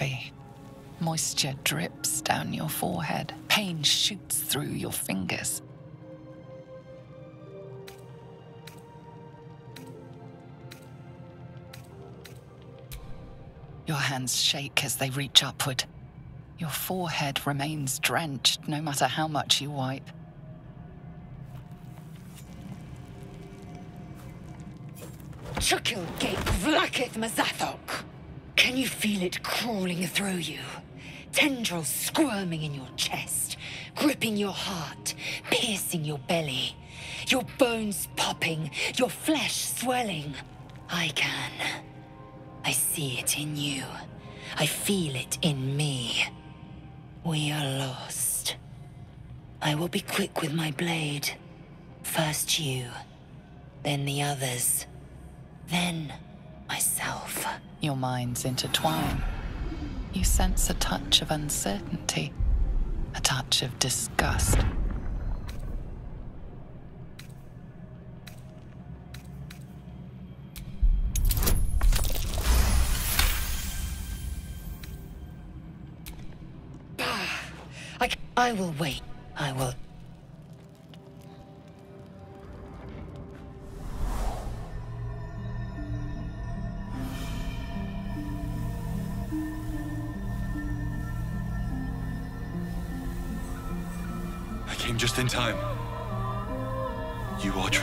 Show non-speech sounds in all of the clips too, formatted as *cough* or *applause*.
heavy. Moisture drips down your forehead. Pain shoots through your fingers. Your hands shake as they reach upward. Your forehead remains drenched no matter how much you wipe. Chukil Gate Vlaakith Mazathok! Can you feel it crawling through you? Tendrils squirming in your chest, gripping your heart, piercing your belly. Your bones popping, your flesh swelling. I can. I see it in you. I feel it in me. We are lost. I will be quick with my blade. First you, then the others, then myself. Your minds intertwine. You sense a touch of uncertainty, a touch of disgust. Ah, I will wait. I will.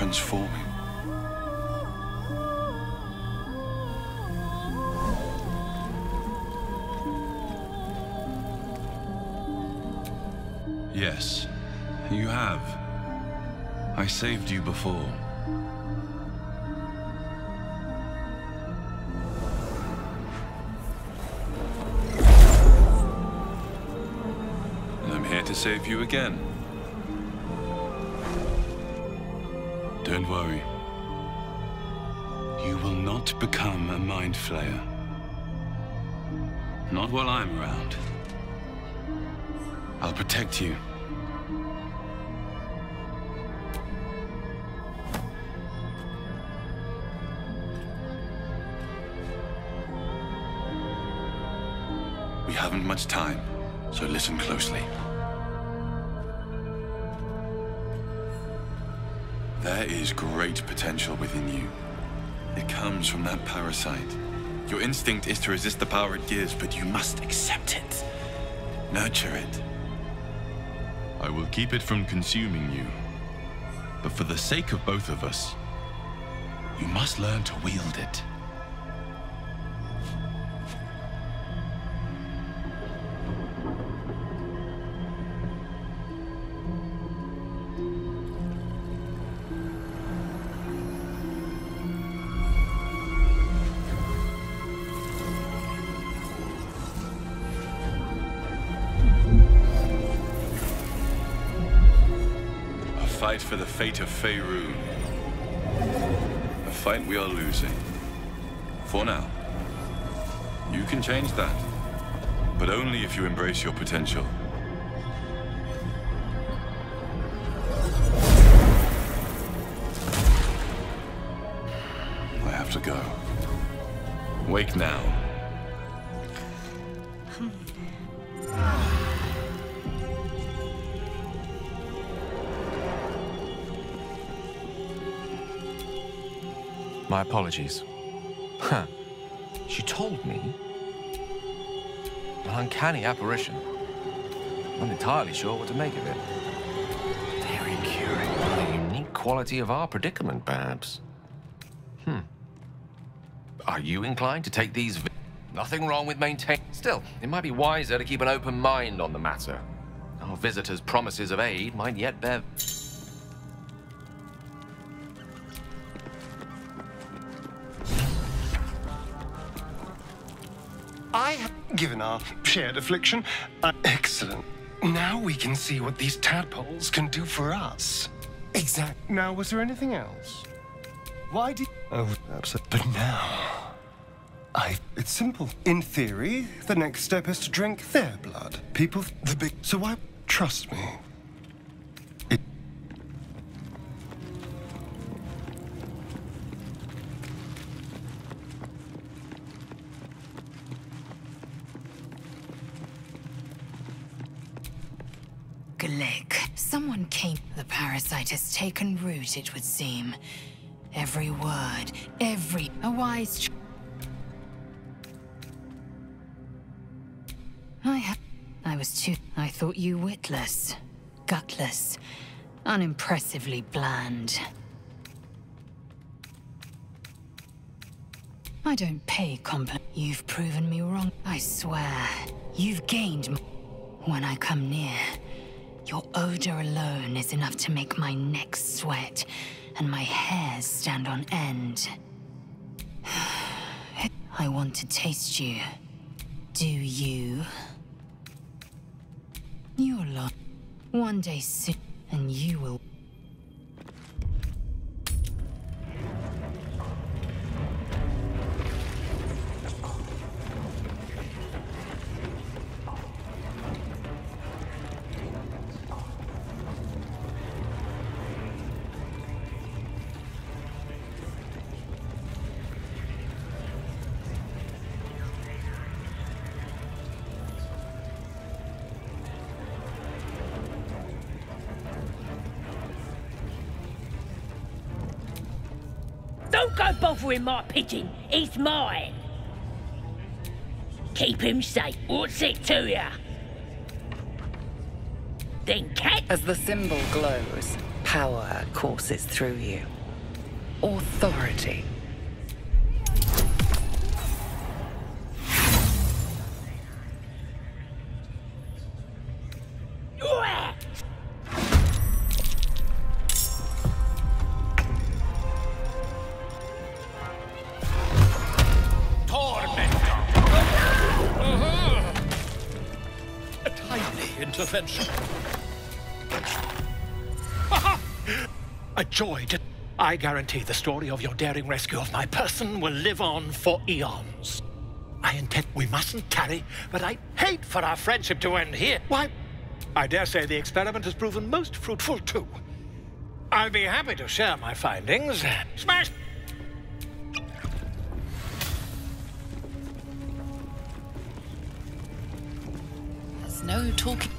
Transforming. Yes, you have. I saved you before. I'm here to save you again. Don't worry. You will not become a mind flayer. Not while I'm around. I'll protect you. We haven't much time, so listen closely. Is great potential within you. It comes from that parasite. Your instinct is to resist the power it gives, but you must accept it. Nurture it. I will keep it from consuming you. But for the sake of both of us, you must learn to wield it. Fight for the fate of Faerun. A fight we are losing. For now. You can change that. But only if you embrace your potential. I have to go. Wake now. My apologies. Huh. She told me. An uncanny apparition. Not entirely sure what to make of it. Very curious. A unique quality of our predicament, perhaps. Hmm. Are you inclined to take these Nothing wrong with maintaining... Still, it might be wiser to keep an open mind on the matter. Our visitor's promises of aid might yet bear... given our shared affliction. Uh, excellent. Now we can see what these tadpoles can do for us. Exact. Now, was there anything else? Why did? Oh, absolutely. But now, I. It's simple. In theory, the next step is to drink their blood. People, the big. So why? Trust me. Taken root, it would seem. Every word, every. A wise. I I was too. I thought you witless, gutless, unimpressively bland. I don't pay compliment. You've proven me wrong. I swear, you've gained. When I come near, your odor alone is enough to make my neck sweat and my hairs stand on end. *sighs* I want to taste you. Do you? You're lot. One day soon, and you will. Bothering my pigeon. He's mine. Keep him safe. What's it to ya? Then cat. As the symbol glows, power courses through you. Authority. I guarantee the story of your daring rescue of my person will live on for eons. I intend we mustn't tarry, but I hate for our friendship to end here. Why, I dare say the experiment has proven most fruitful, too. I'll be happy to share my findings. Smash! There's no talking.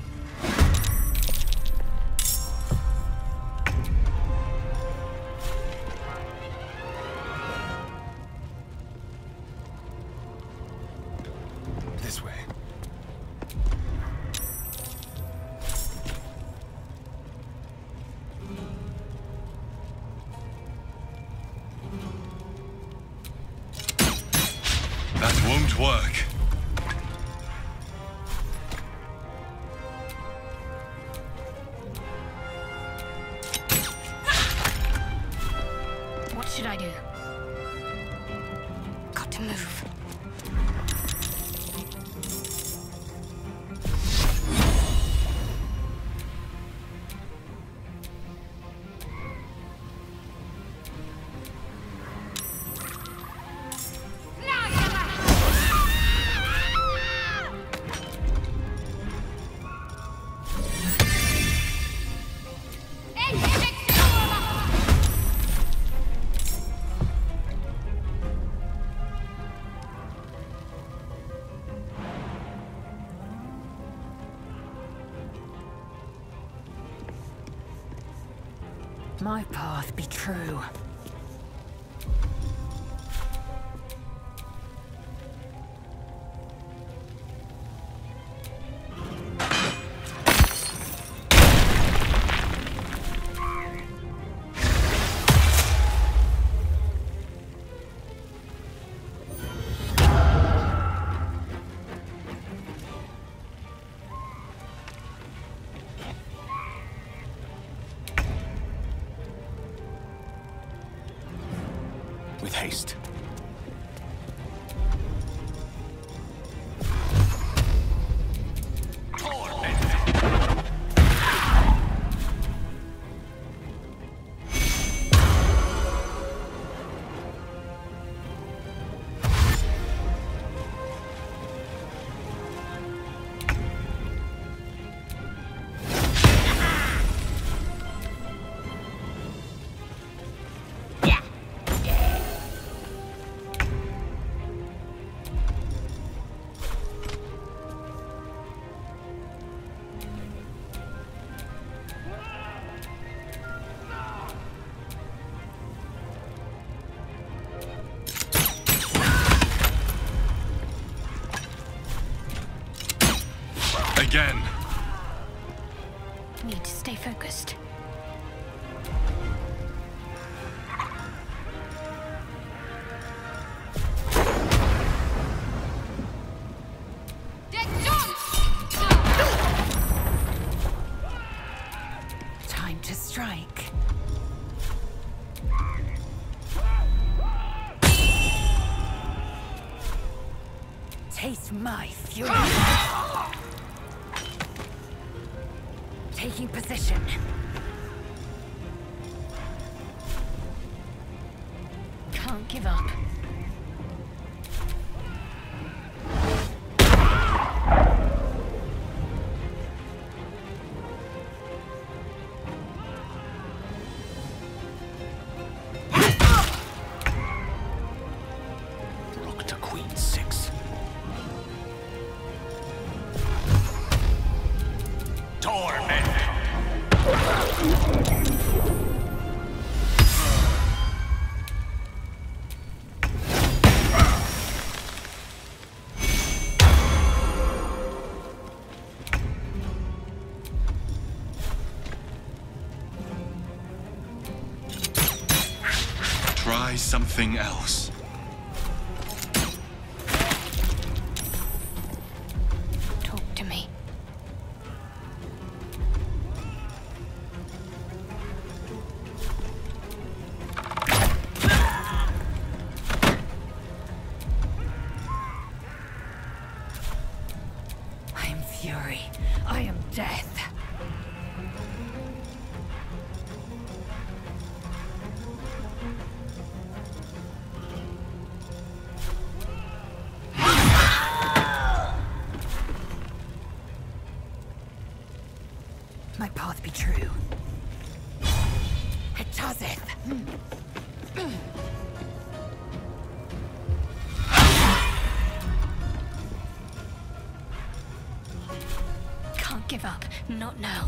True. With nothing else. Not now.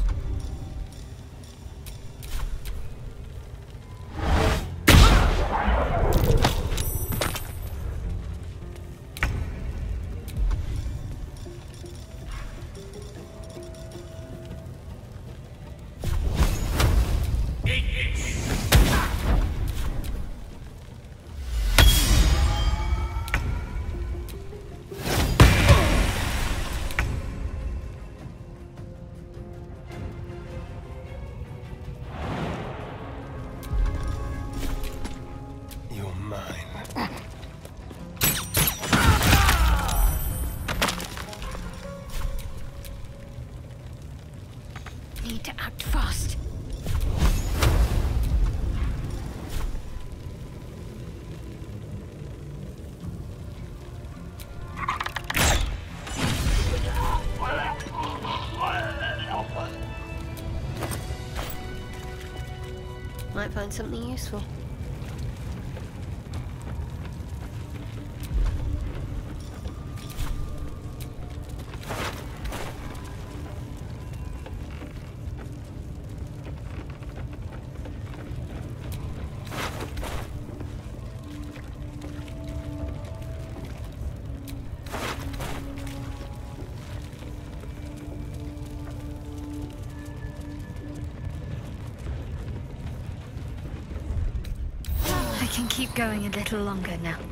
find something useful. going a little longer now.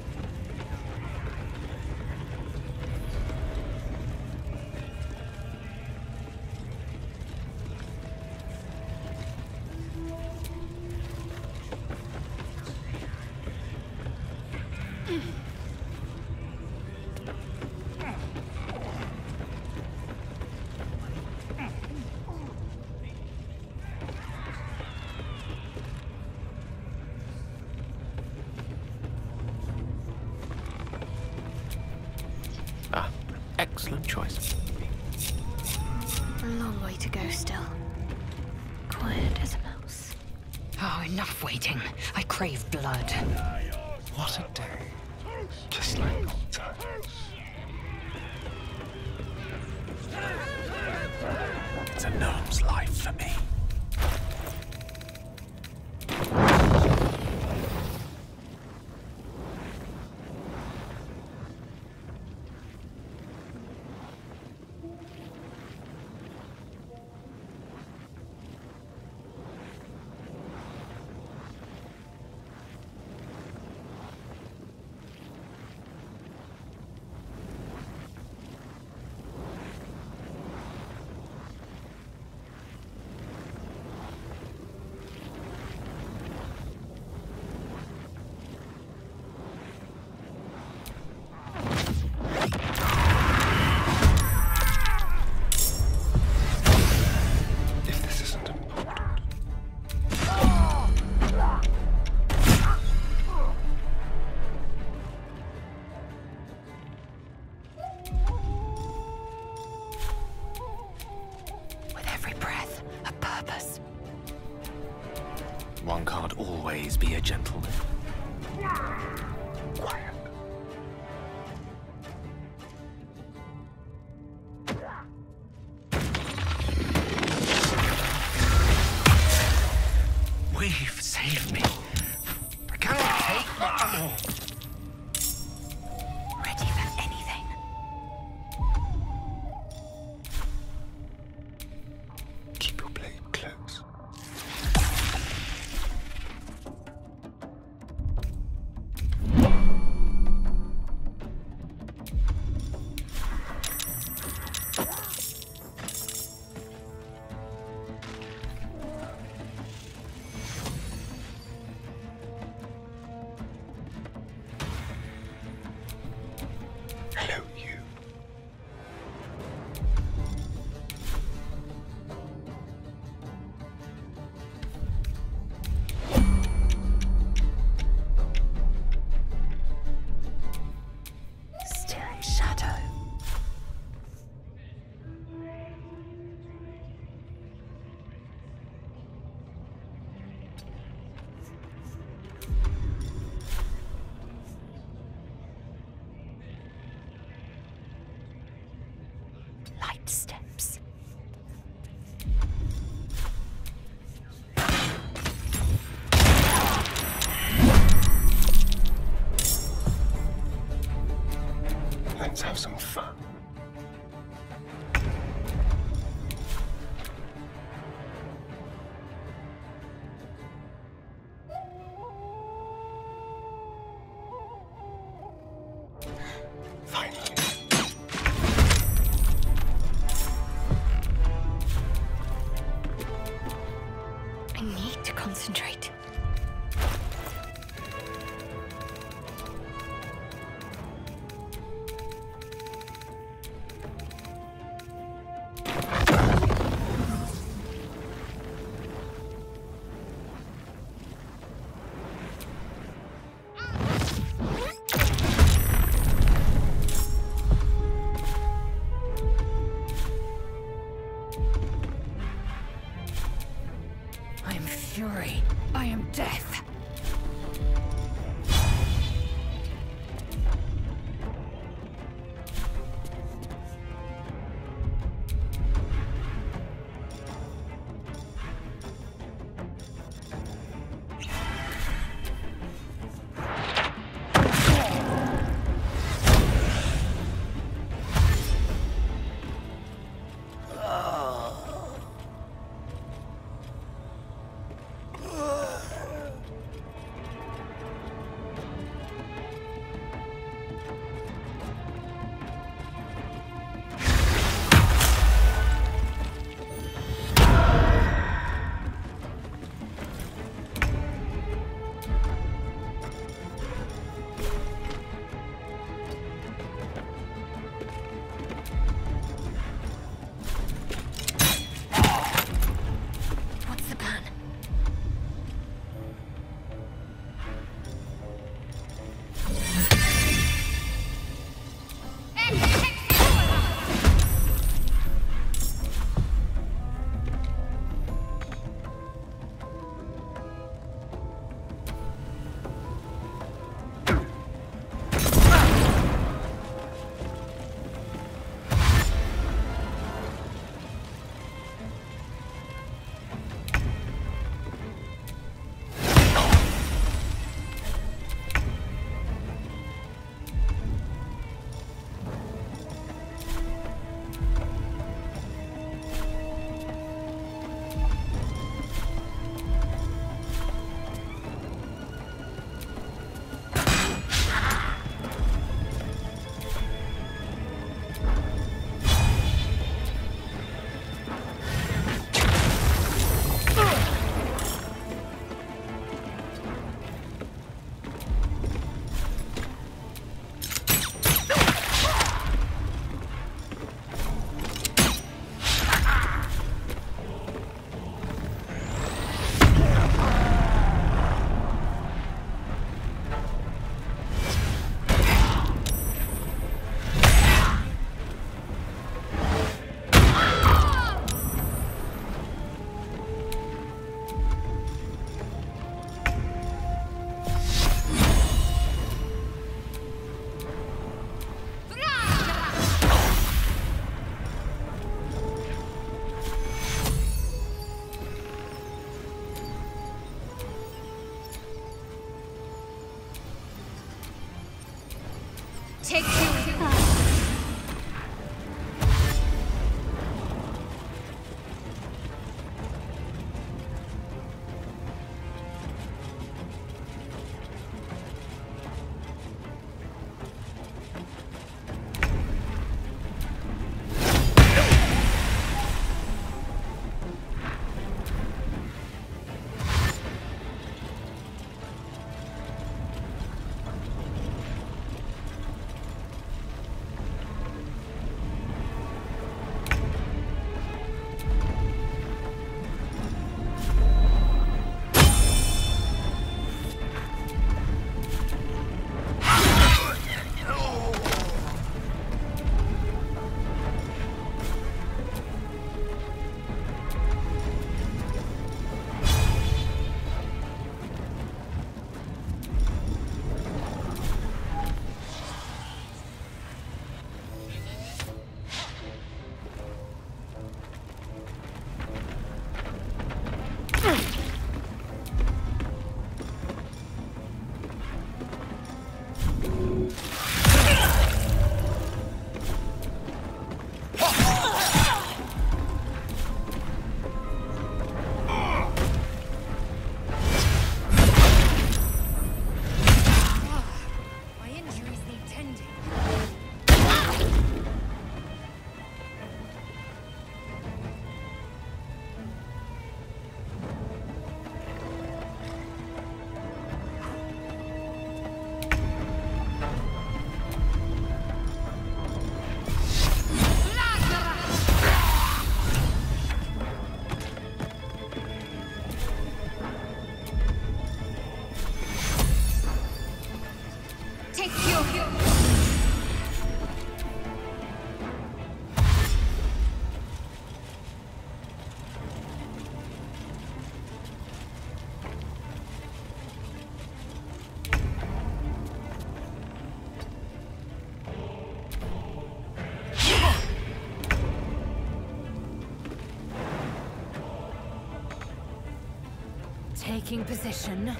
Taking position.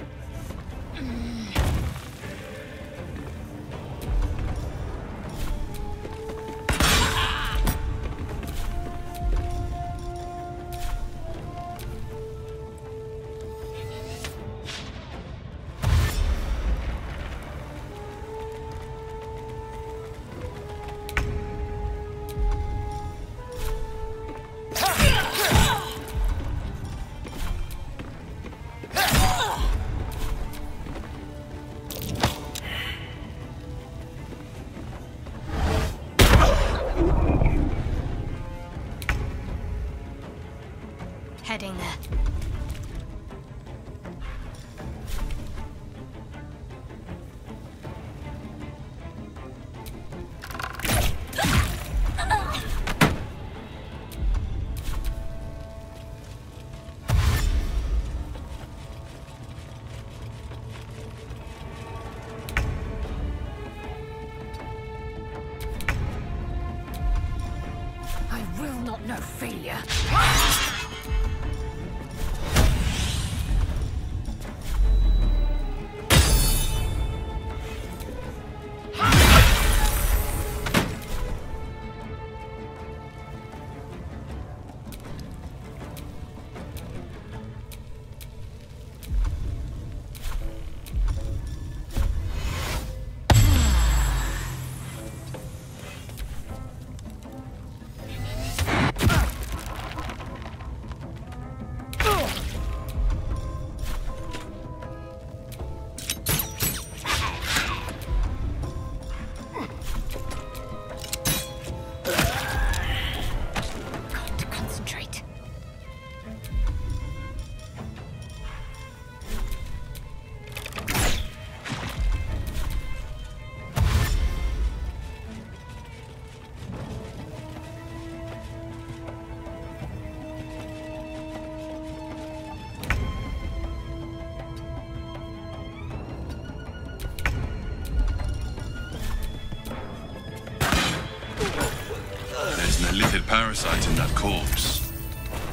parasite in that corpse.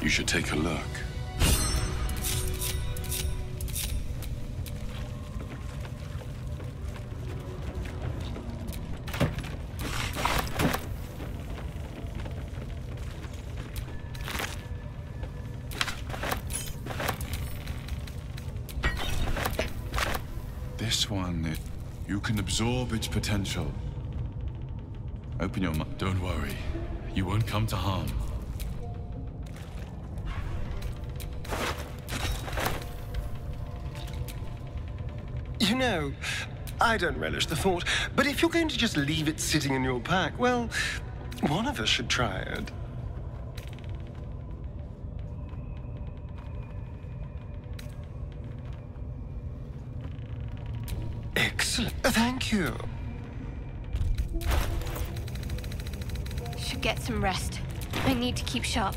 You should take a look. This one, you can absorb its potential. Open your mind. Don't worry. Come to harm. You know, I don't relish the thought, but if you're going to just leave it sitting in your pack, well, one of us should try it. Excellent. Thank you. Get some rest. I need to keep sharp.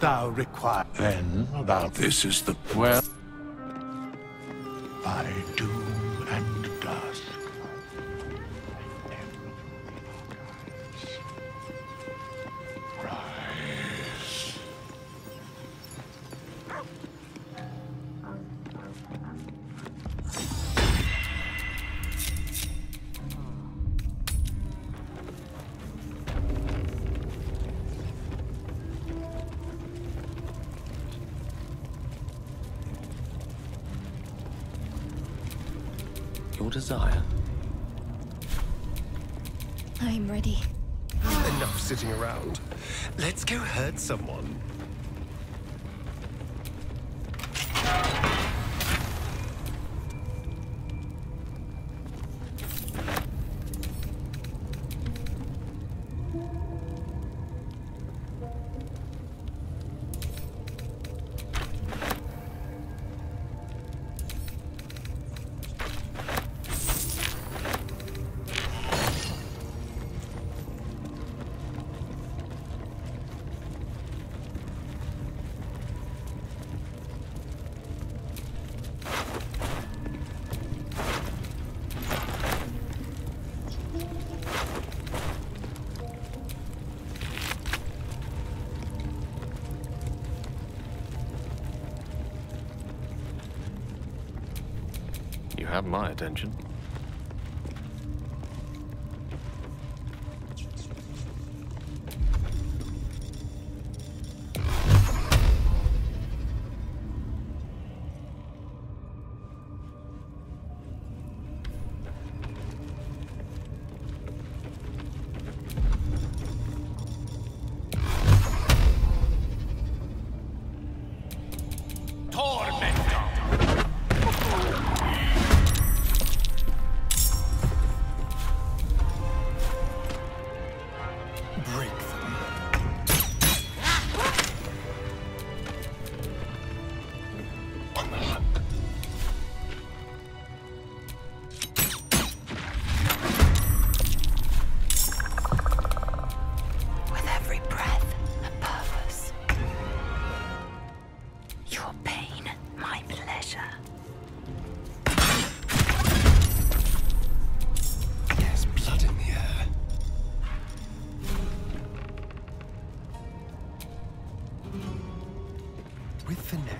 Thou require? Then thou. This is the well. Attention.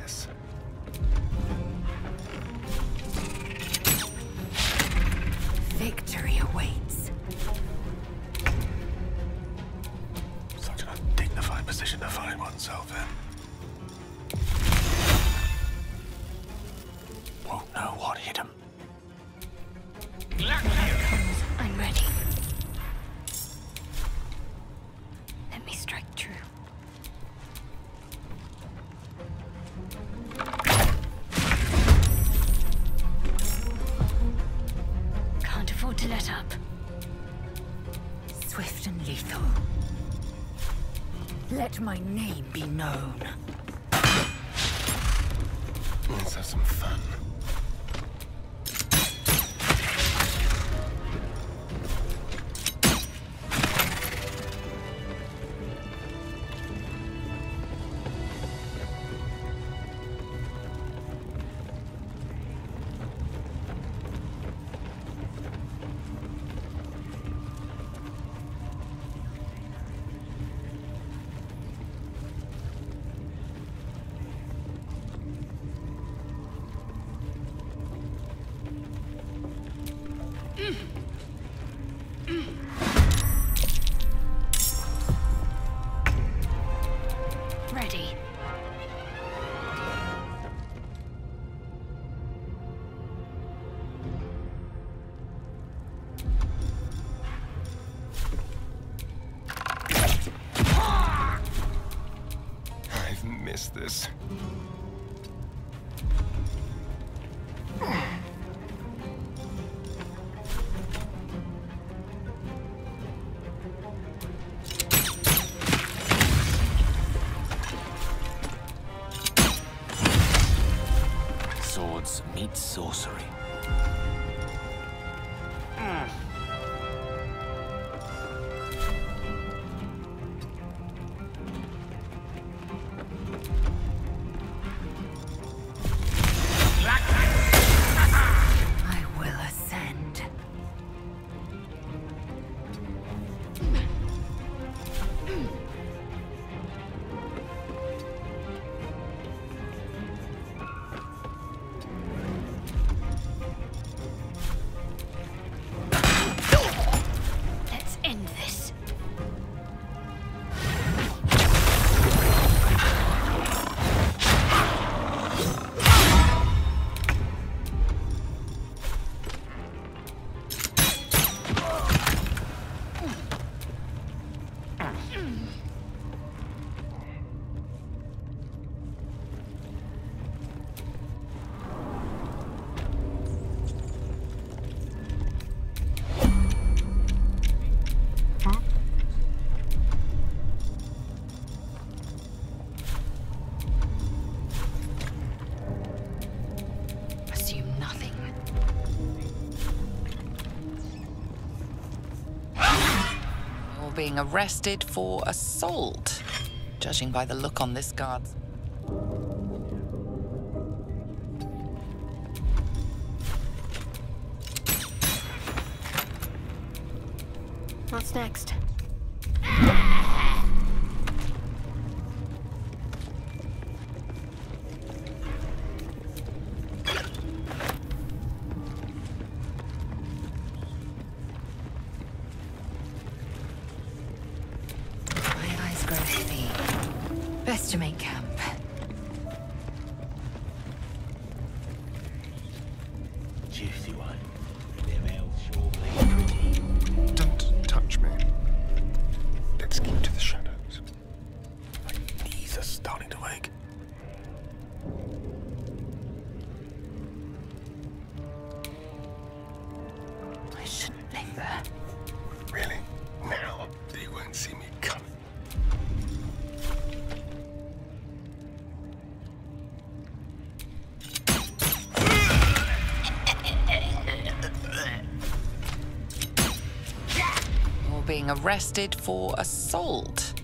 With Let my name be known. being arrested for assault, judging by the look on this guard's. What's next? arrested for assault.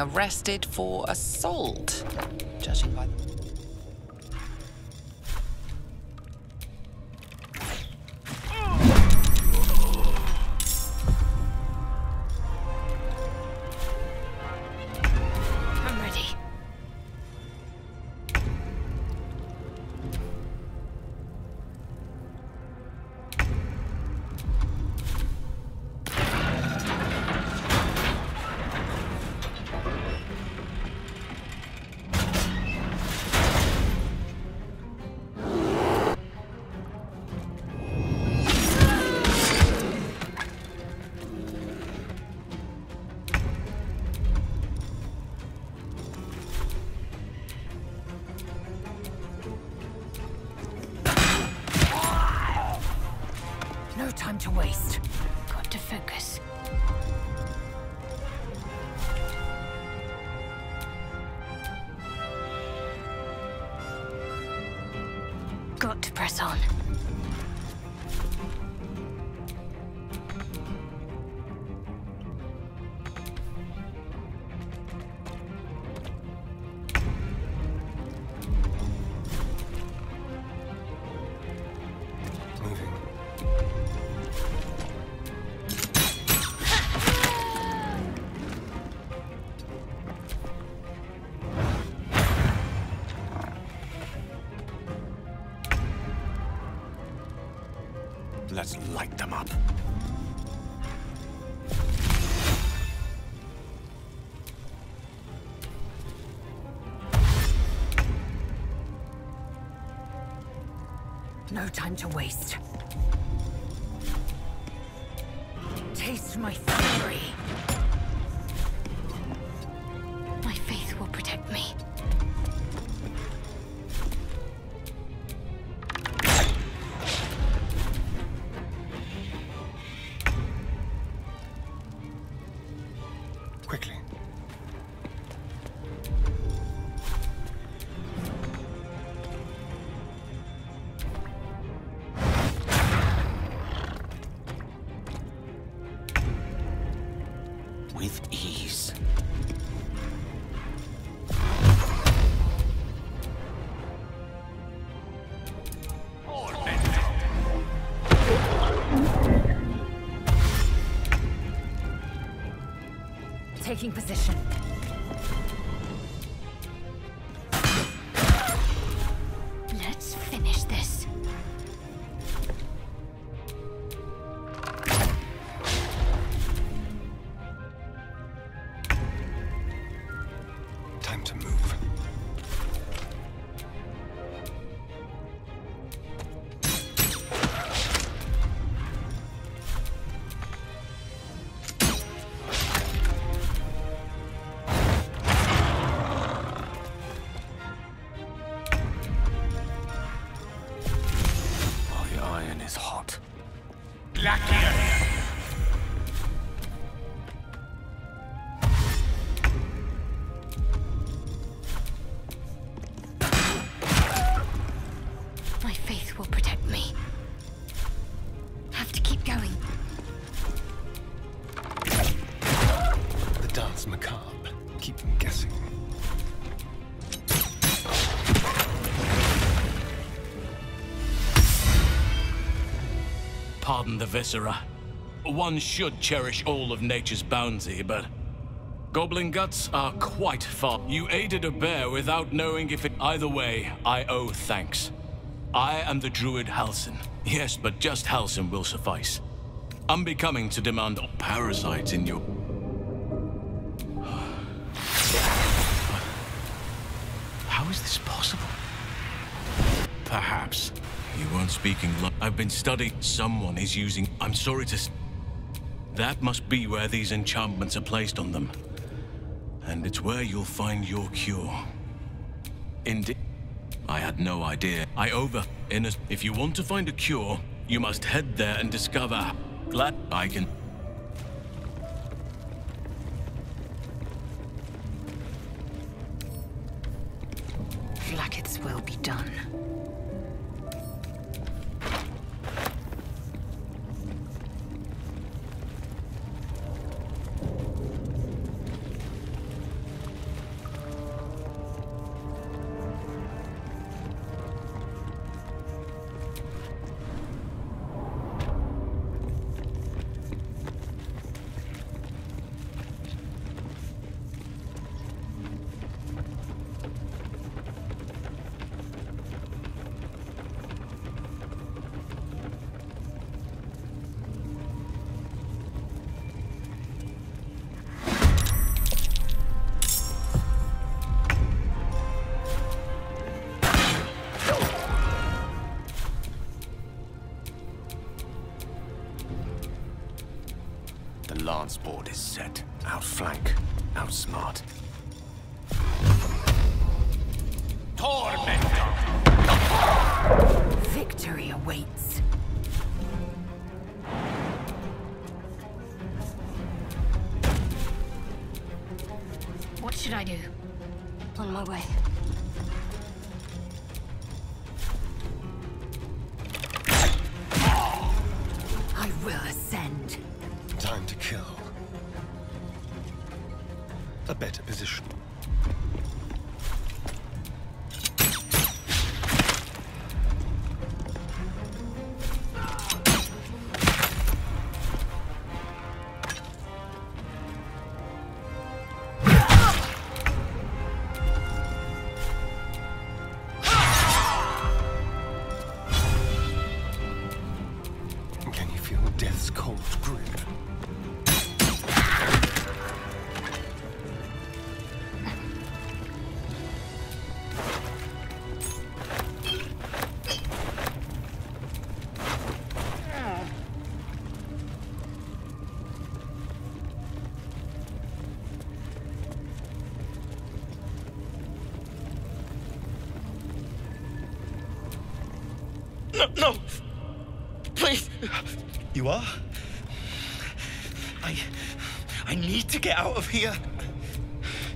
arrested for assault, judging by No time to waste. Taste my fury. The viscera. One should cherish all of nature's bounty, but goblin guts are quite far. You aided a bear without knowing if it. Either way, I owe thanks. I am the druid Halsin. Yes, but just Halsin will suffice. Unbecoming to demand parasites in your. How is this possible? Perhaps. You weren't speaking I've been studying. Someone is using. I'm sorry to. That must be where these enchantments are placed on them. And it's where you'll find your cure. Indeed. I had no idea. I over. In a, if you want to find a cure, you must head there and discover. Glad I can. No, no! Please! You are? I. I need to get out of here.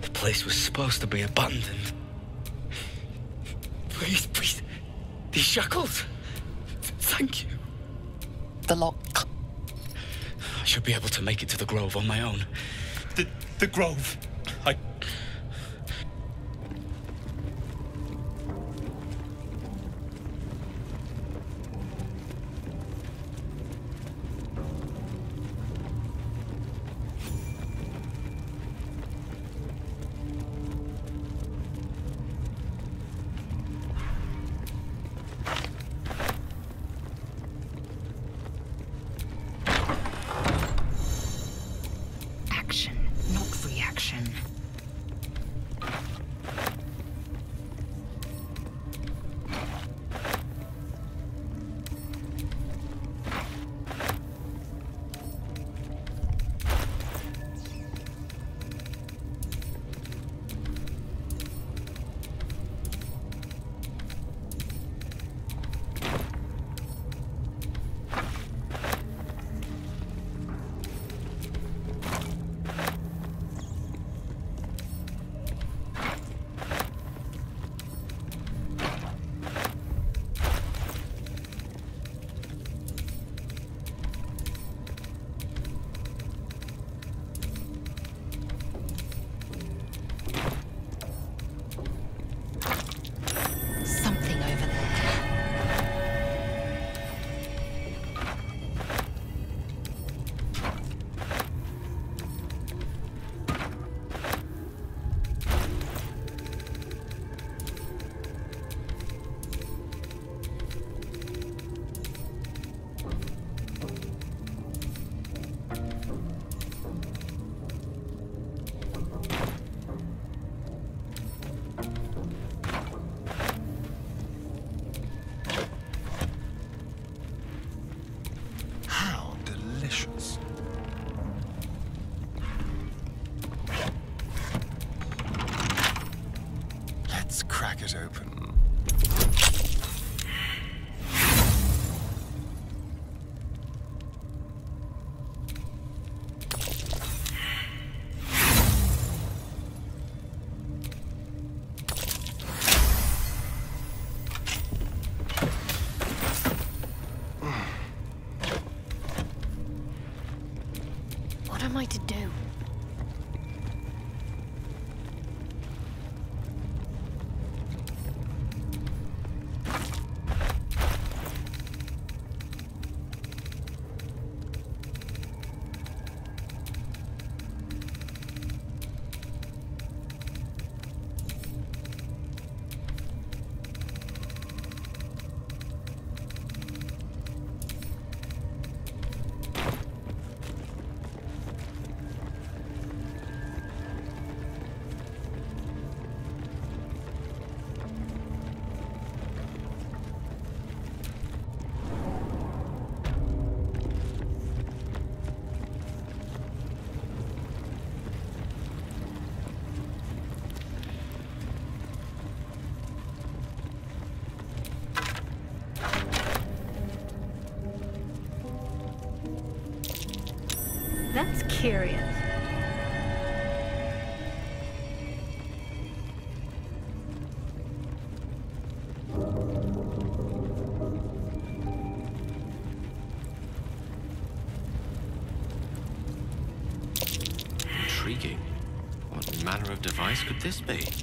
The place was supposed to be abandoned. Please, please. These shackles. Thank you. The lock. I should be able to make it to the Grove on my own. The, the Grove. Intriguing. What manner of device could this be?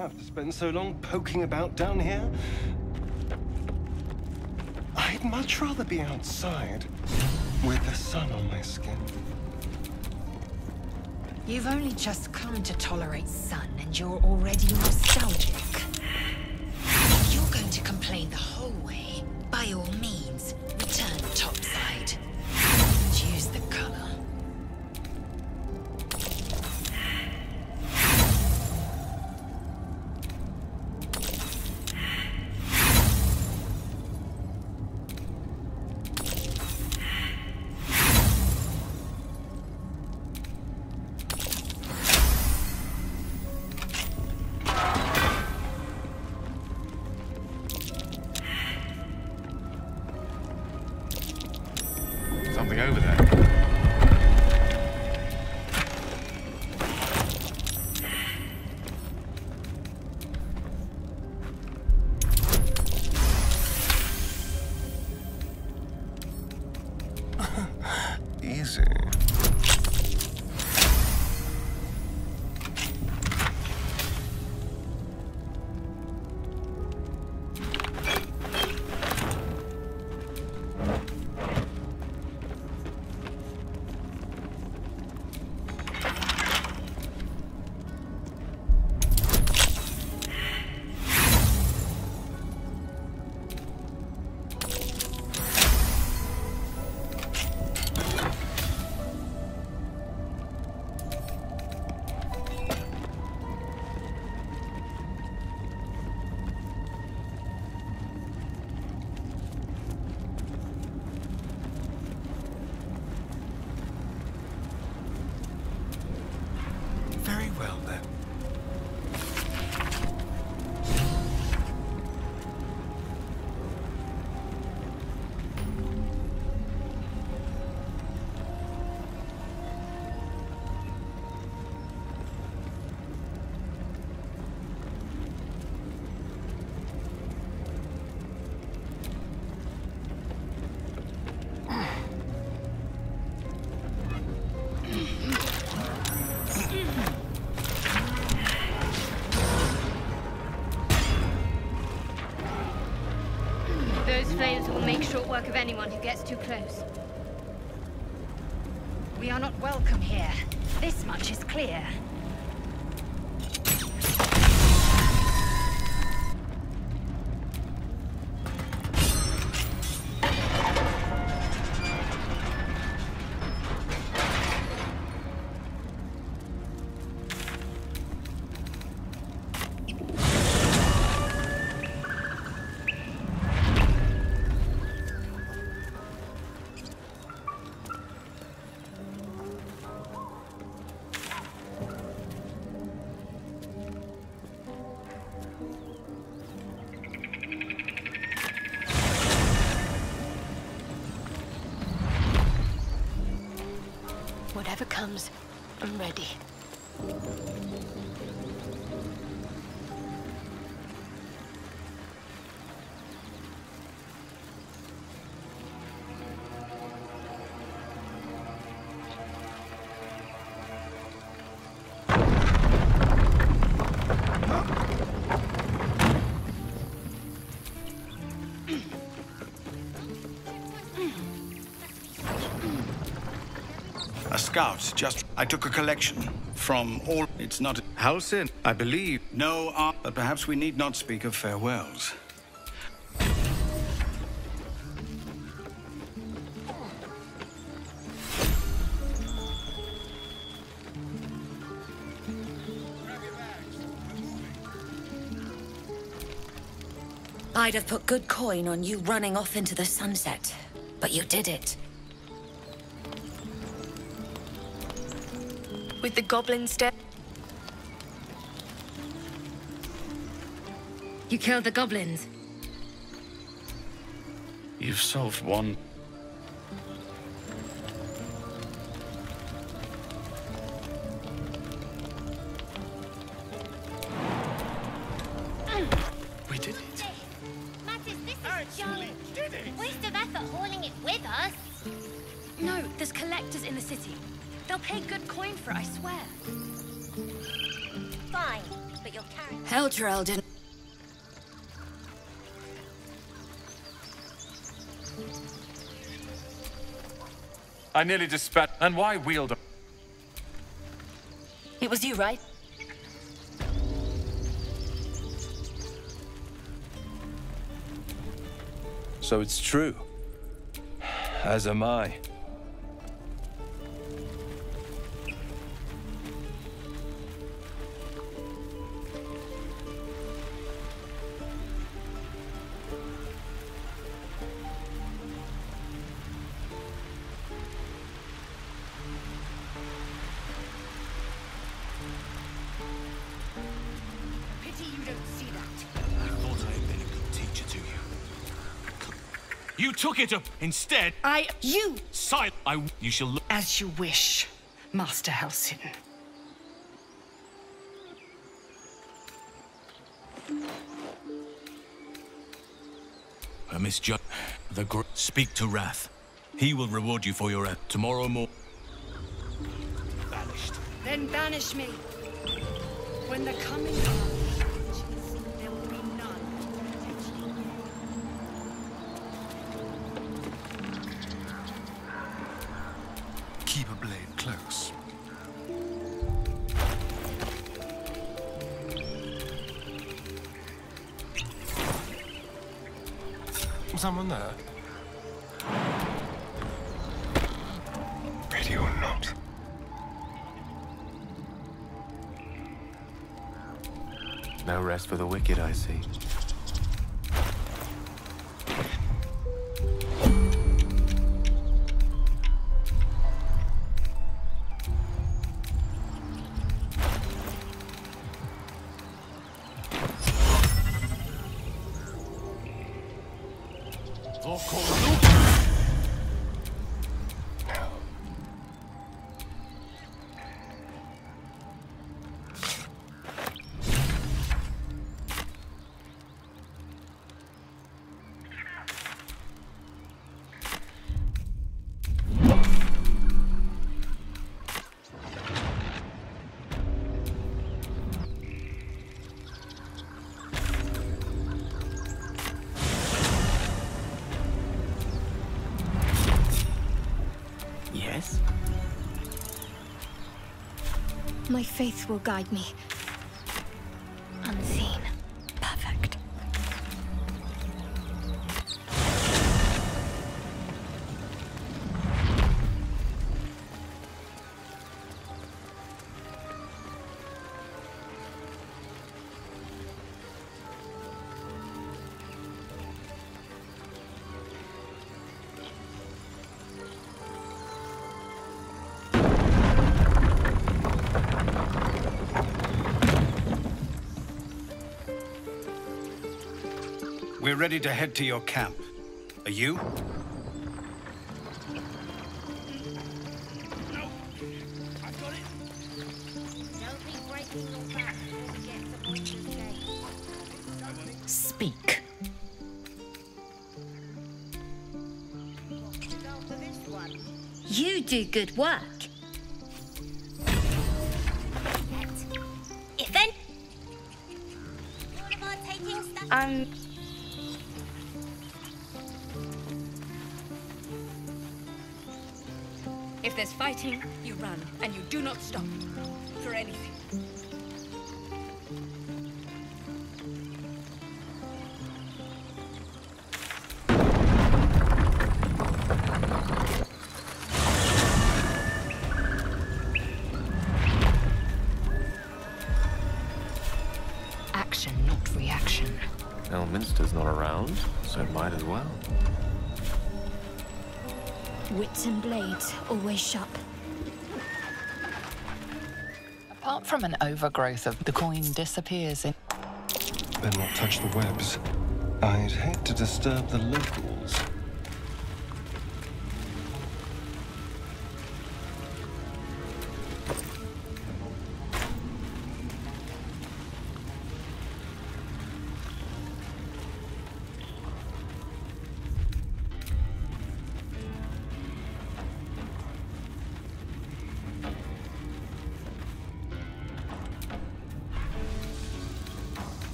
Have to spend so long poking about down here. I'd much rather be outside with the sun on my skin. You've only just come to tolerate sun and you're already nostalgic. Make short work of anyone who gets too close. We are not welcome here. This much is clear. A scout, just. I took a collection from all. It's not. Halsin, I believe. No, uh, but perhaps we need not speak of farewells. I'd have put good coin on you running off into the sunset, but you did it. With the goblins dead. You killed the goblins. You've solved one. I nearly dispatched. And why wield a. It was you, right? So it's true. As am I. took it up instead. I. You! Silent. I. You shall look. As you wish, Master Halsin. I uh, misjudged. The gr- Speak to Rath. He will reward you for your effort. Tomorrow morning. Banished. Then banish me. When the coming Someone there? Ready or not? No rest for the wicked, I see. Faith will guide me. Ready to head to your camp. Are you? Speak. You do good work. Wits and blades, always sharp. Apart from an overgrowth of the coin disappears in. Better not touch the webs. I'd hate to disturb the locals.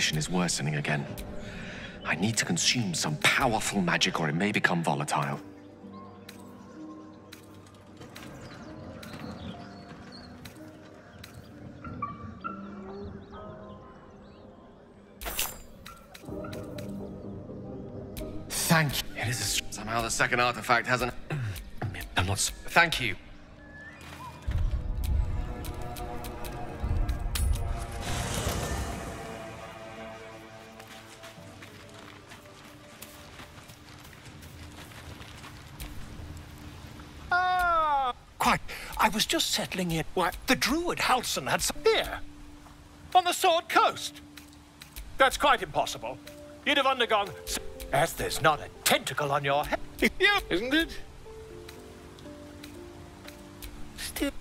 Condition is worsening again. I need to consume some powerful magic or it may become volatile. Thank you. It is a Somehow the second artifact hasn't. *clears throat* I'm not. Thank you. Just settling in. Why, the druid Halsin had some here. On the Sword Coast. That's quite impossible. You'd have undergone... As there's not a tentacle on your head. *laughs* Yeah, isn't it? Still...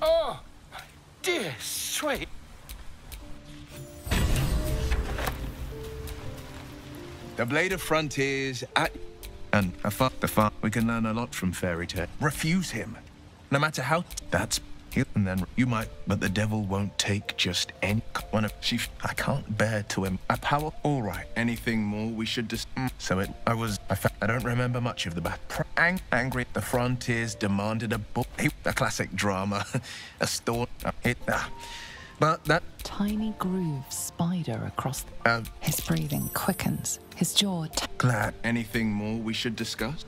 Oh, my dear sweet... The Blade of Frontiers at... And a fa- the fa- we can learn a lot from fairy tale. Refuse him. No matter how... That's... And then you might, but the devil won't take just any one of she. I can't bear to him a power. All right, anything more we should just. So it. I was. I, fa- I don't remember much of the battle. Ang- angry. The frontiers demanded a book. A classic drama, *laughs* a story. It. ah. but that. Tiny grooves spider across. The, Uh, His breathing quickens. His jaw. T- glad. Anything more we should discuss?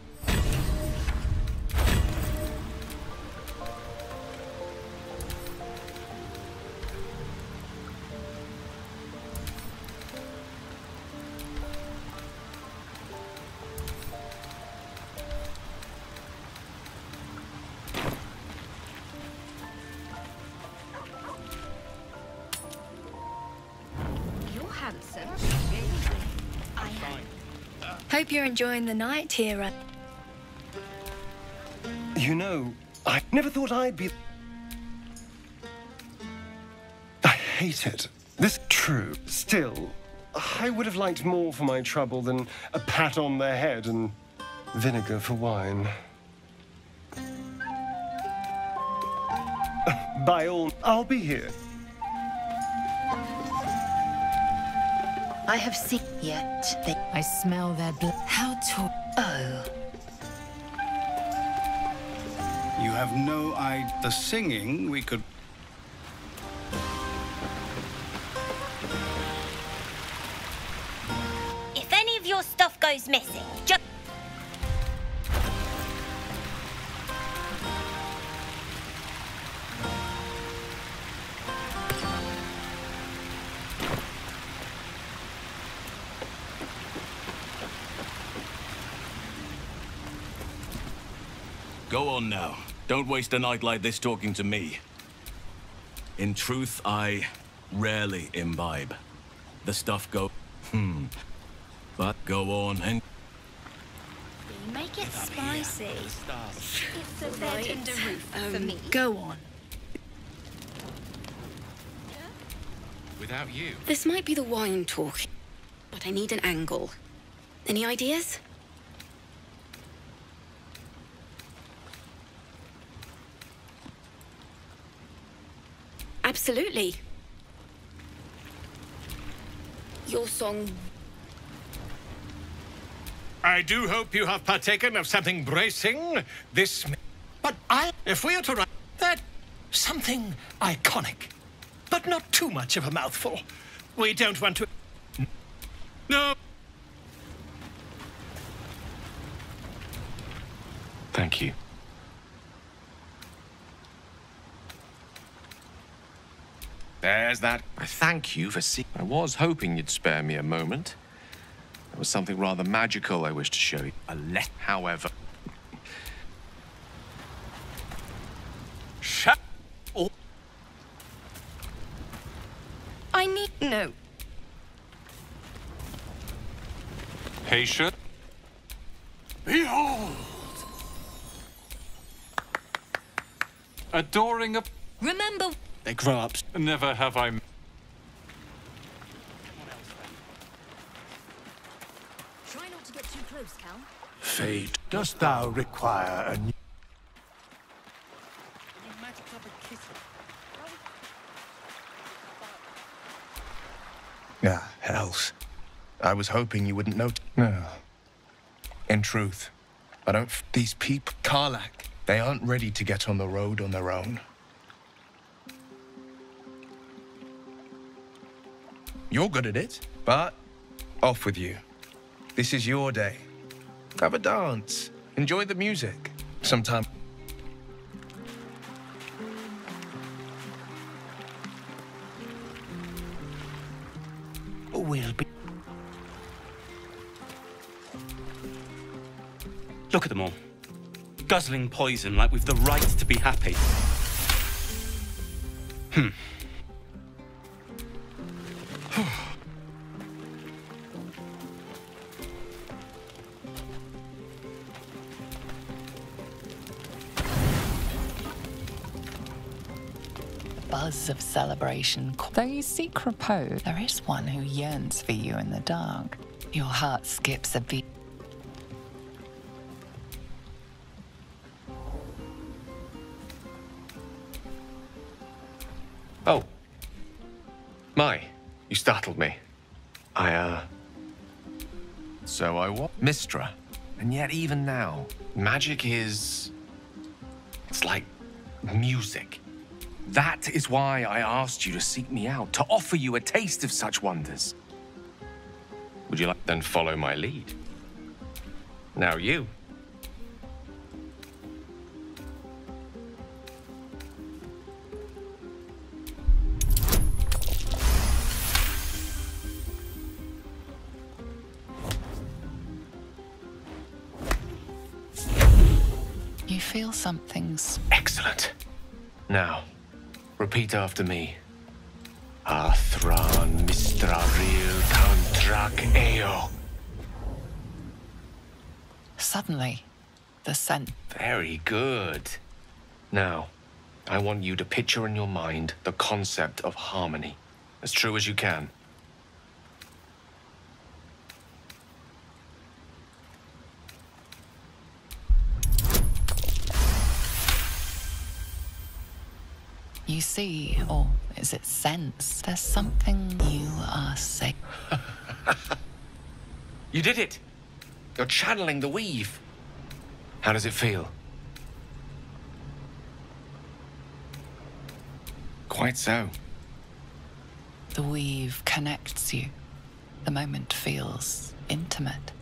Enjoying the night here. uh, You know, I never thought I'd be. I hate it. This true. Still, I would have liked more for my trouble than a pat on the head and vinegar for wine. By all, I'll be here. I have seen yet. They... I smell their blood. How tall? Oh. You have no idea. The singing, we could. If any of your stuff goes missing, just. On now. Don't waste a night like this talking to me. In truth, I rarely imbibe. The stuff go... Hmm. But go on and... Make it spicy. It's a bed Right. and a roof for Um, me. Go on. Without you. This might be the wine talk, but I need an angle. Any ideas? Absolutely. Your song. I do hope you have partaken of something bracing. This. But I. If we are to write that. Something iconic. But not too much of a mouthful. We don't want to. No. Thank you. There's that. I thank you for seeing. I was hoping you'd spare me a moment. There was something rather magical I wish to show you. A let, however. Shut. Oh. I need. No. Patient. Behold! Adoring a. Remember. They grow up. Never have I. Try not to get too close, Cal. Fate, dost thou require a new... Ah, hells. I was hoping you wouldn't know. No. In truth, I don't. f- These people, Karlach, they aren't ready to get on the road on their own. You're good at it, but off with you. This is your day. Have a dance. Enjoy the music. Sometime. We'll be. Look at them all. guzzling poison like we've the right to be happy. Hmm. Buzz of celebration. Though you seek repose, there is one who yearns for you in the dark. Your heart skips a beat. Oh. My, you startled me. I, uh. So I was. Mystra. And yet, even now, magic is. It's like music. That is why I asked you to seek me out, to offer you a taste of such wonders. Would you like then follow my lead? Now you. You feel something's Excellent. Now, repeat after me. Athran Mistraril Kantrak Eo. Suddenly, the scent. Very good. Now, I want you to picture in your mind the concept of harmony, as true as you can. See, or is it sense? There's something you are saying. *laughs* You did it! You're channeling the weave. How does it feel? Quite so. The weave connects you. The moment feels intimate.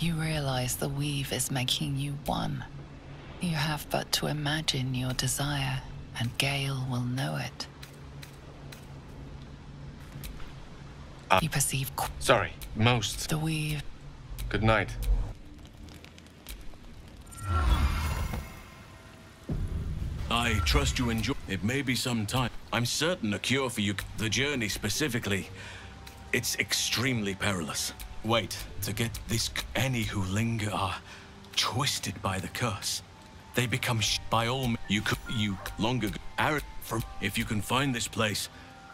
You realize the weave is making you one. You have but to imagine your desire, and Gale will know it. Ah. you perceive qu- Sorry, most. the weave. Good night. I trust you enjoy. It may be some time. I'm certain a cure for you. The journey specifically, it's extremely perilous. Wait, to get this, any who linger are twisted by the curse. They become sh- by all. You could, you longer arid from. If you can find this place,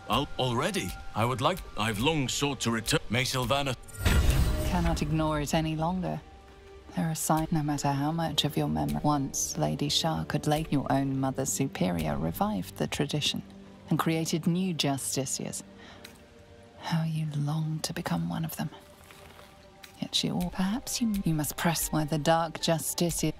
I'll already. I would like. I've long sought to return. May Sylvana. Cannot ignore it any longer. There are signs, no matter how much of your memory. Once, Lady Shar could lay your own Mother Superior revived the tradition and created new justiciars. How you long to become one of them. Yet. Perhaps you, you must press where the dark justice One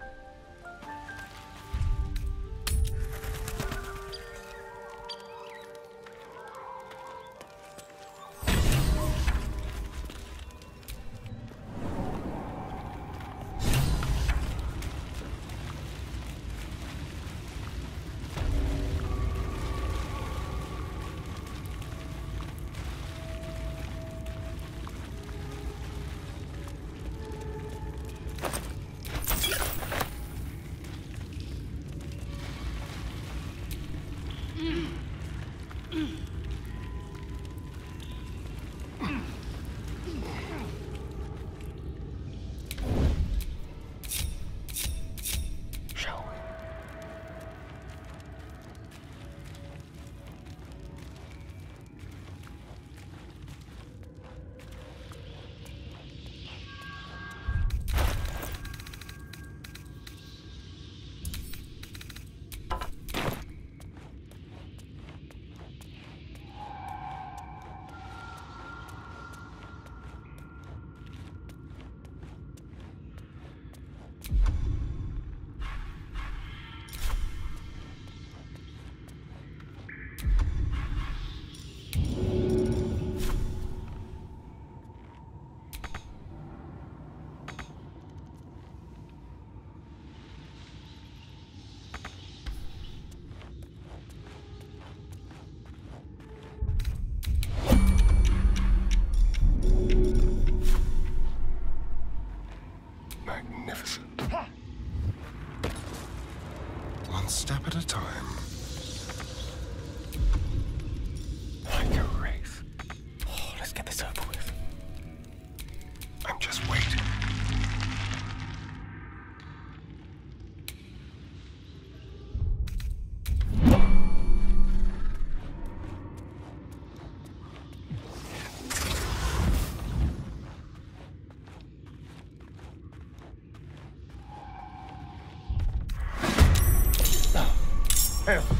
Heavens.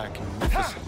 Magnificent.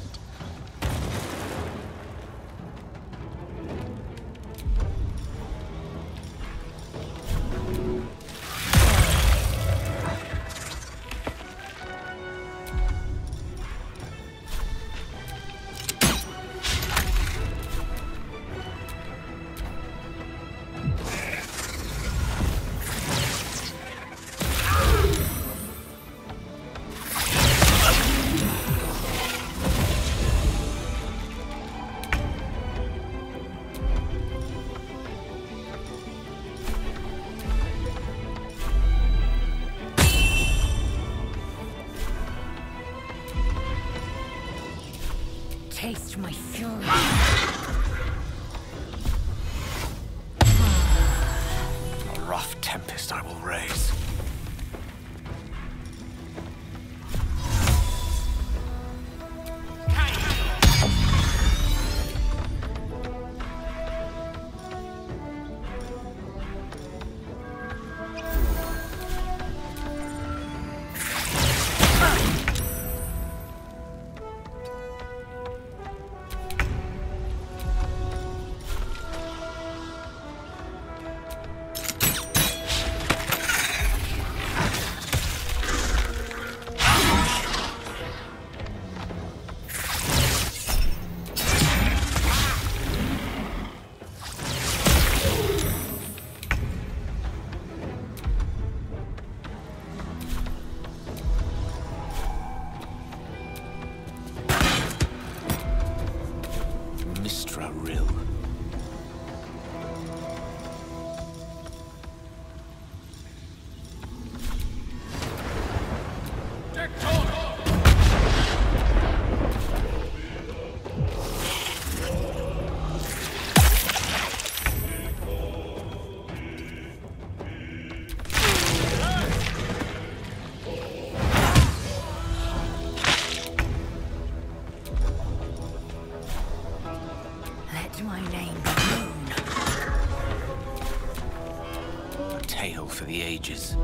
ages.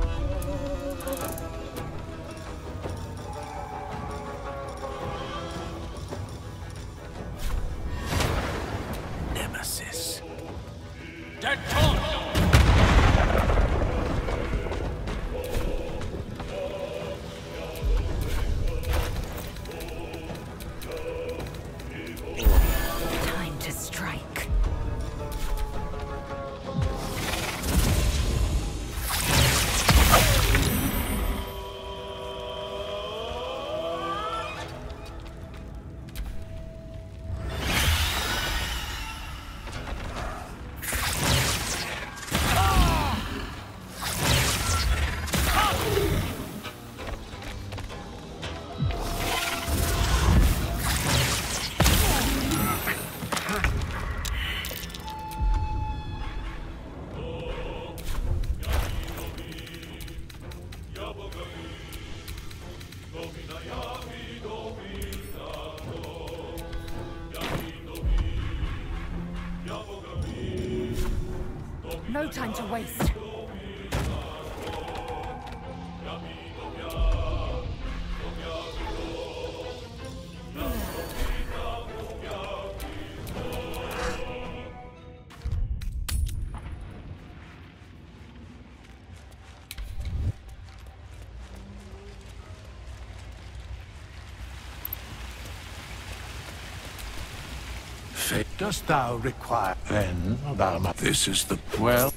dost thou require? Then, Balma, this is the... Well...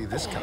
see this coming.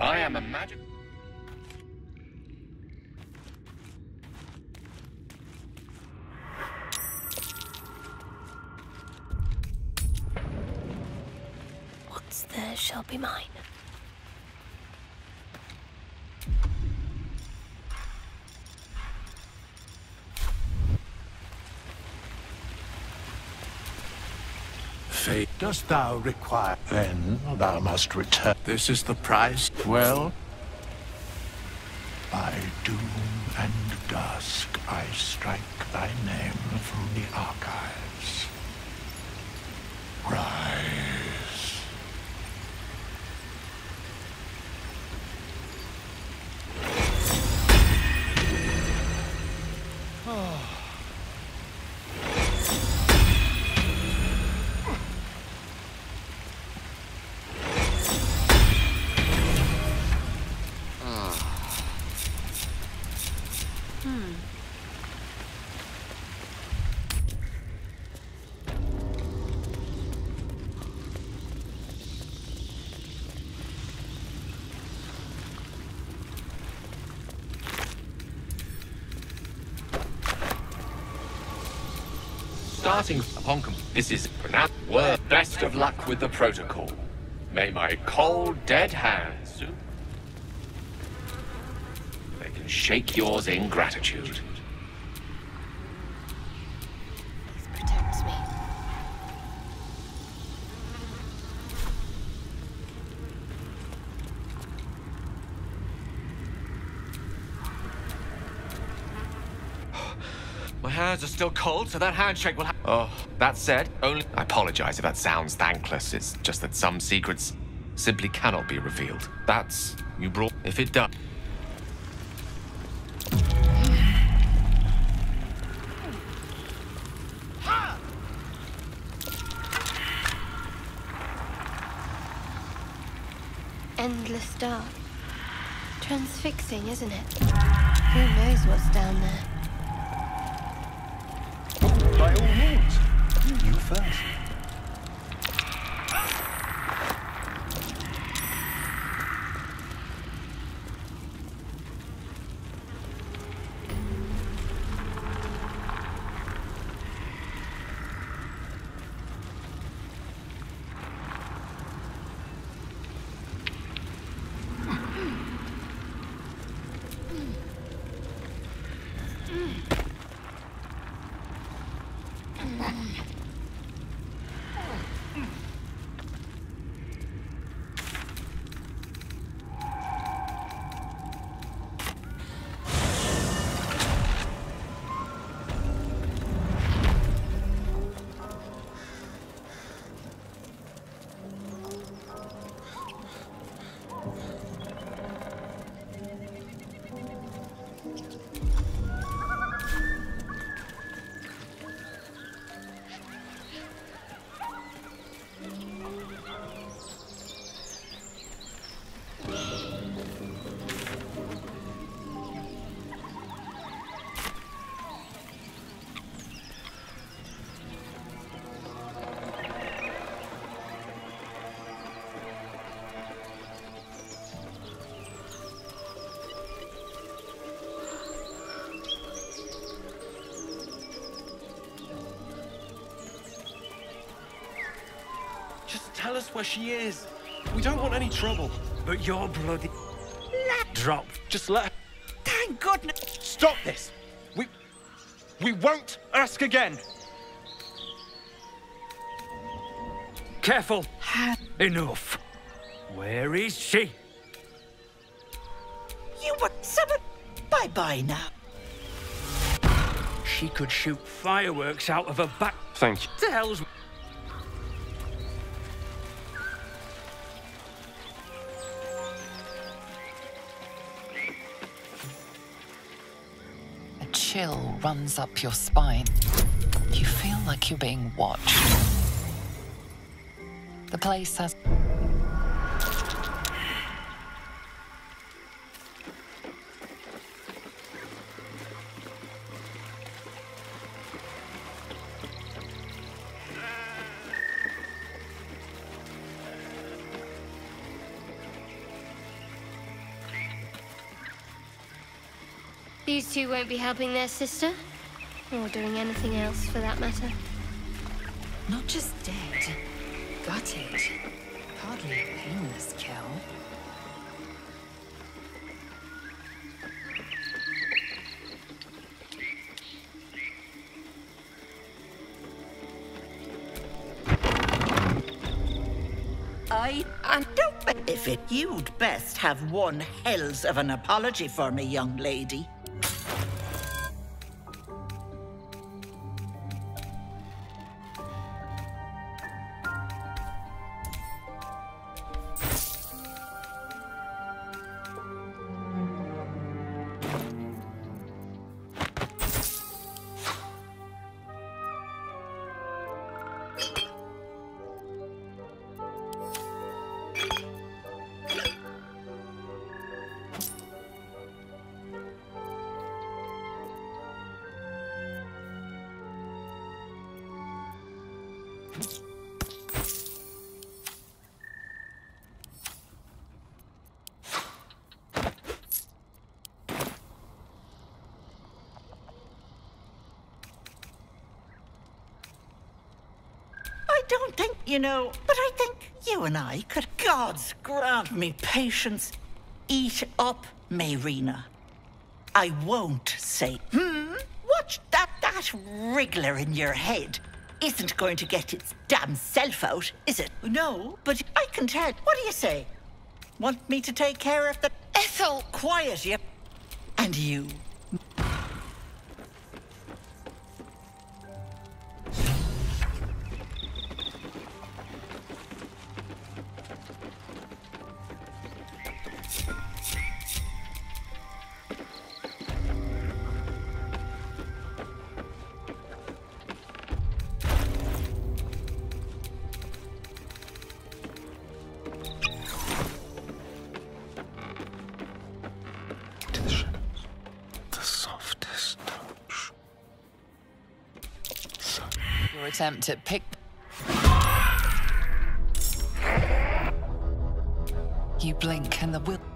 I am a magic... What's theirs shall be mine. Fate. Dost thou require? Then thou must return. This is the price. Well, by doom and dusk I strike thy name from the archives. This is pronounced word. Best of luck with the protocol. May my cold, dead hands. They can shake yours in gratitude. Protects me. My hands are still cold, so that handshake will Oh, that said, only- I apologize if that sounds thankless. It's just that some secrets simply cannot be revealed. That's... you brought... If it does... Endless dark. Transfixing, isn't it? Who knows what's down there? Us where she is. We don't want any trouble. But your bloody Let drop. Just let her... Thank goodness. Stop this. We... We won't ask again. Careful. *sighs* Enough. Where is she? You were summoned. Bye bye now. She could shoot fireworks out of her back. Thank you. The hell's. Runs up your spine. You feel like you're being watched. The place has. Won't be helping their sister, or doing anything else for that matter. Not just dead, gutted. Hardly a painless kill. I and don't if it you'd best have one hells of an apology for me, young lady. Know, but I think you and I could, gods grant me patience, eat up Mayrina. I won't say, hmm, watch that, that wriggler in your head isn't going to get its damn self out, is it? No, but I can tell. What do you say? Want me to take care of the... Ethel! Quiet, you. Attempt at pick. You blink and the will.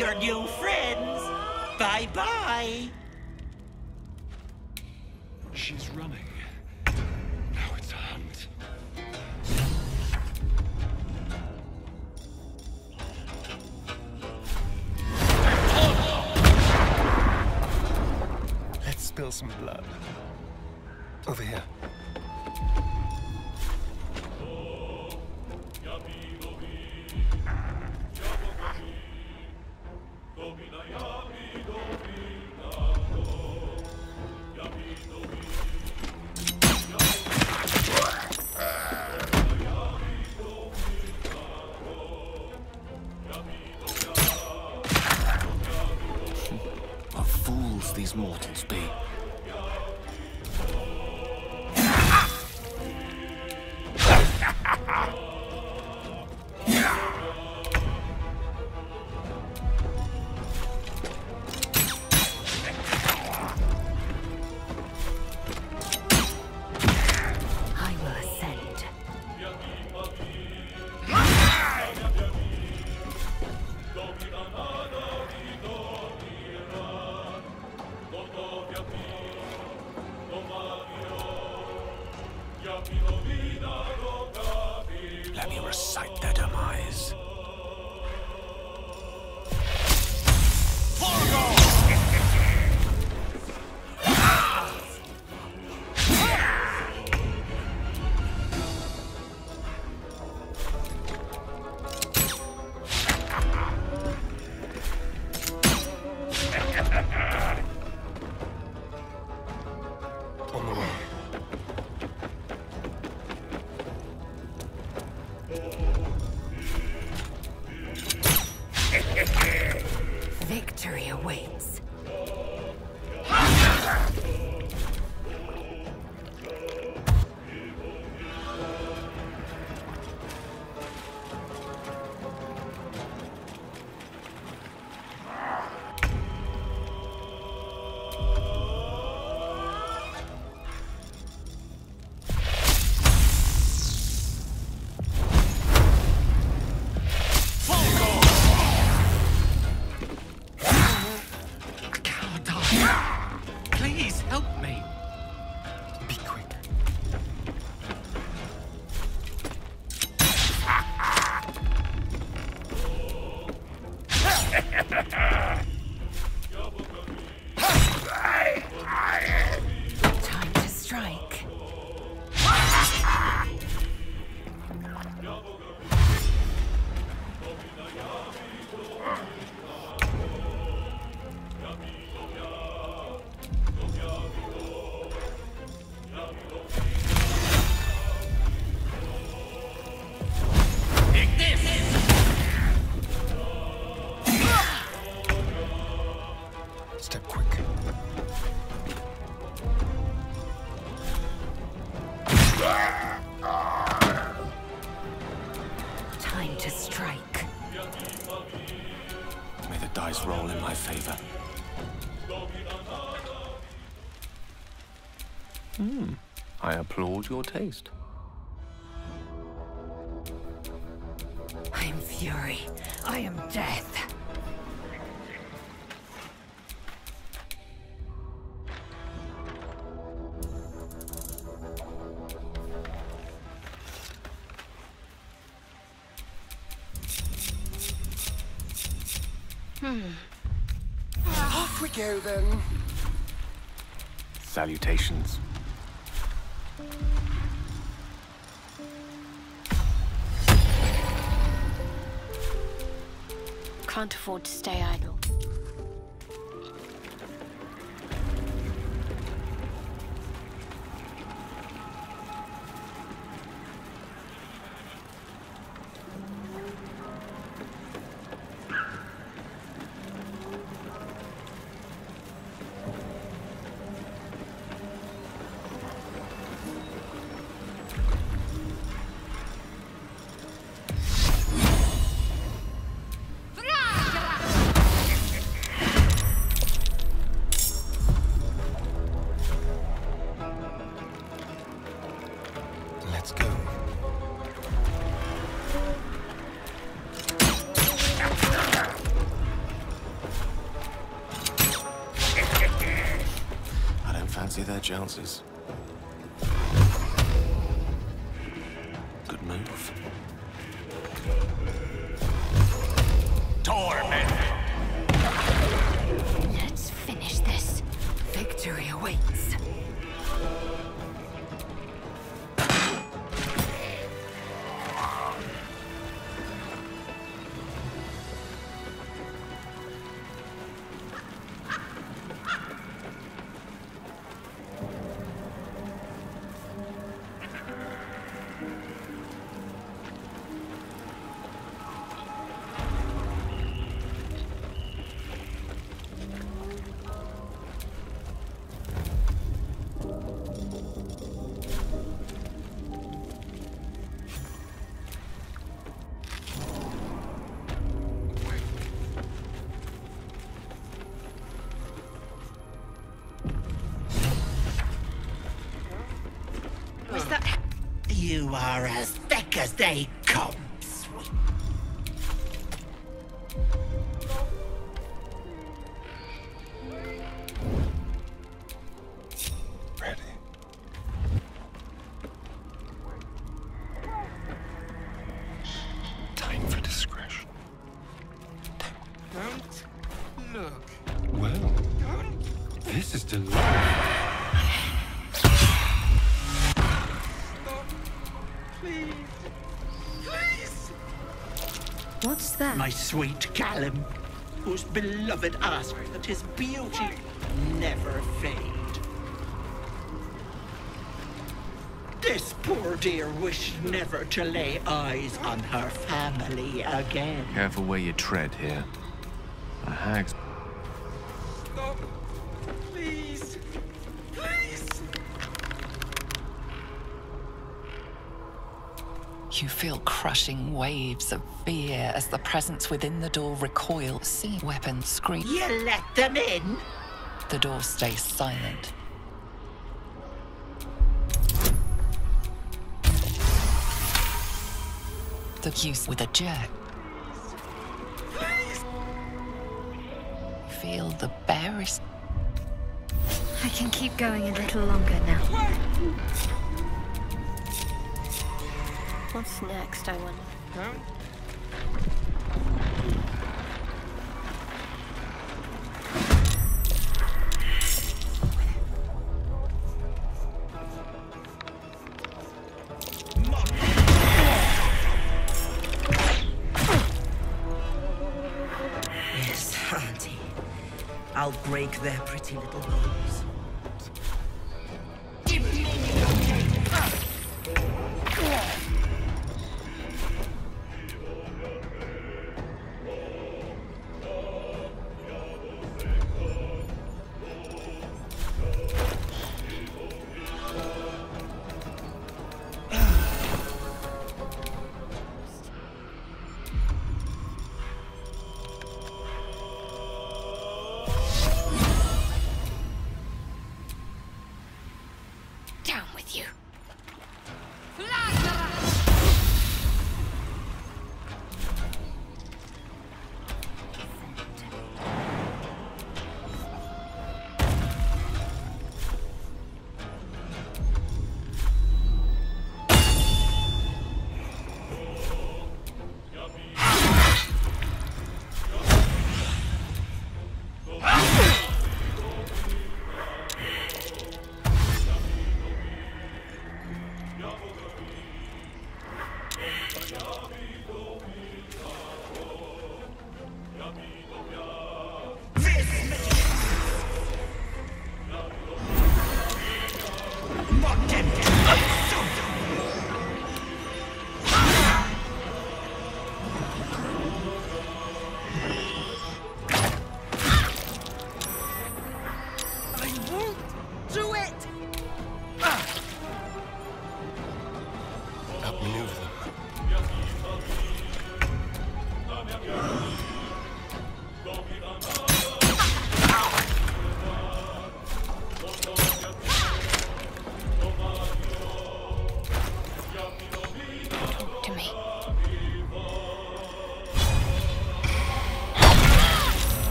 Your new friends. Bye bye. These be. Your taste. I am fury. I am death. Hmm. Off we go then. Salutations. Can't afford to stay idle. Thick My sweet Callum, whose beloved asked that his beauty never fade. This poor dear wished never to lay eyes on her family again. Careful where you tread here. A hag's Stop. Please. Please. You feel crushing waves of fear as the presence within the door recoils. See weapons scream. You let them in? The door stays silent. The use with a jerk. Feel the barest I can keep going a little longer now. What's next, I wonder? Yes, Auntie. I'll break their pretty little bones.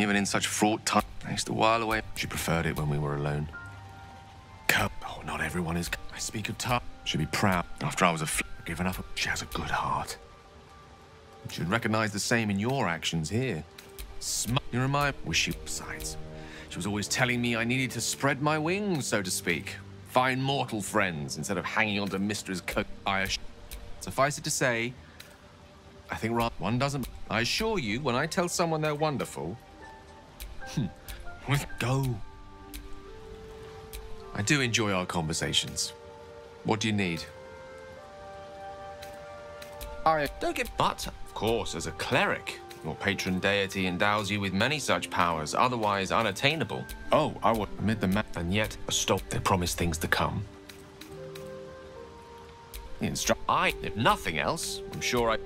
Even in such fraught times. I used to while away. She preferred it when we were alone. Cup. Oh, not everyone is. I speak of. She'd be proud. After I was a f- given up, she has a good heart. She'd recognize the same in your actions here. Sm- you remind. Wish you. Besides, She was always telling me I needed to spread my wings, so to speak. Find mortal friends instead of hanging onto Mystra's coat. I Suffice it to say, I think one doesn't. I assure you, when I tell someone they're wonderful, with go. I do enjoy our conversations. What do you need? I don't get. But, of course, as a cleric, your patron deity endows you with many such powers, otherwise unattainable. Oh, I would amid the ma- and yet stop. They promise things to come. Instru- I, if nothing else, I'm sure I.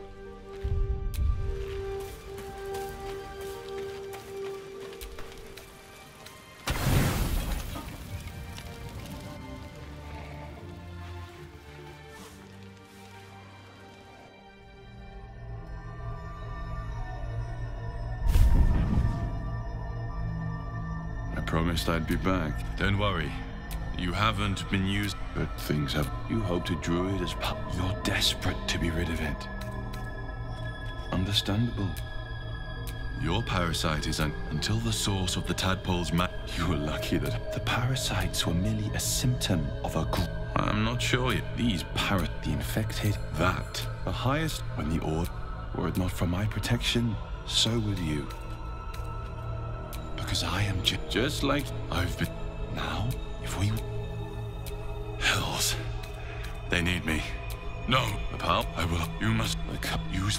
promised I'd be back. Don't worry. You haven't been used. But things have. You hoped a druid as pu- You're desperate to be rid of it. Understandable. Your parasite is un until the source of the tadpole's ma- You were lucky that the parasites were merely a symptom of a. Gr- I'm not sure yet. These parrot, the infected, that the highest when the order. Were it not for my protection, so would you. Because I am just like I've been. Now, if we... Hells. They need me. No, pal, I will. You must like, use...